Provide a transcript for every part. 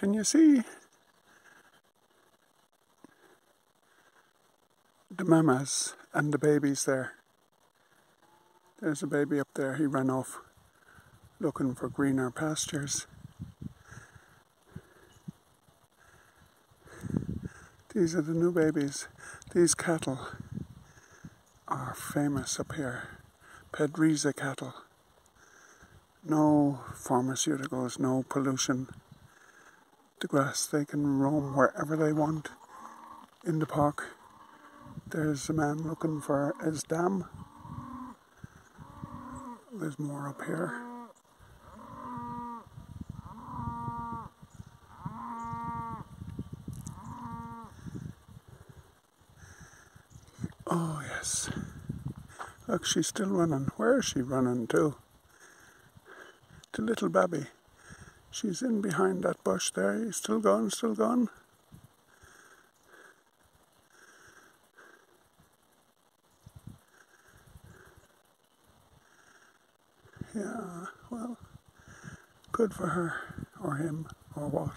Can you see the mamas and the babies there? There's a baby up there, he ran off looking for greener pastures. These are the new babies. These cattle are famous up here. Pedriza cattle. No pharmaceuticals, no pollution. The grass, they can roam wherever they want in the park. There's a man looking for his dam. There's more up here. Oh, yes. Look, she's still running. Where is she running to? To little Babby. She's in behind that bush there. He's still gone, still gone. Yeah, well, good for her, or him, or what.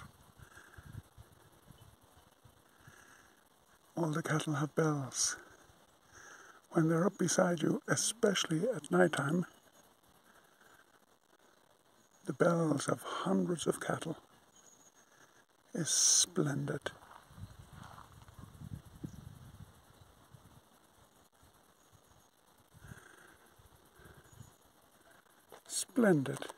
All the cattle have bells. When they're up beside you, especially at night time, the bells of hundreds of cattle is splendid. Splendid.